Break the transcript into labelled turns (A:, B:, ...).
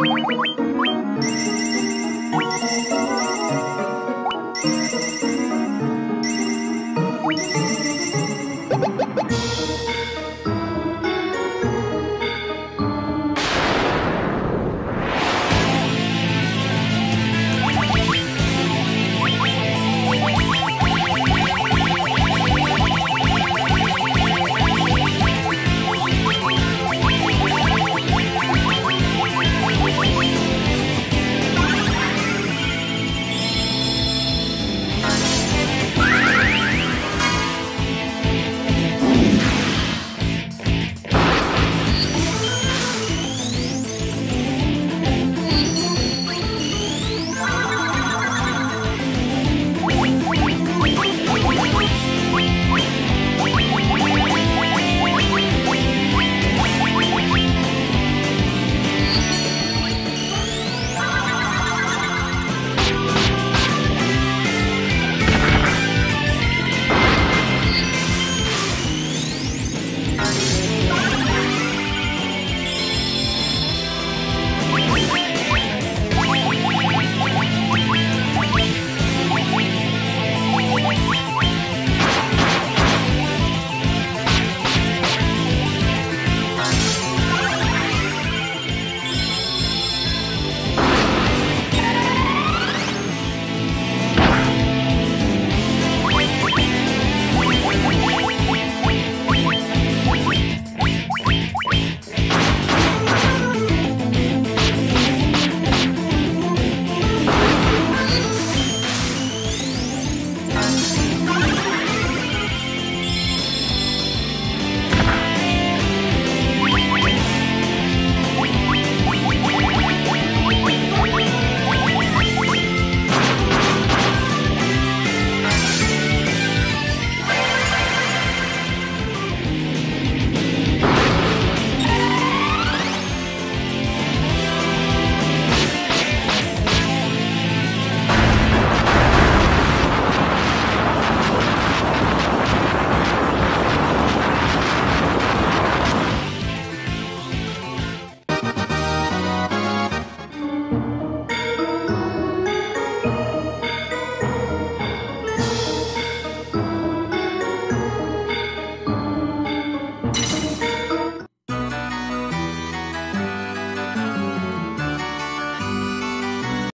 A: Bye.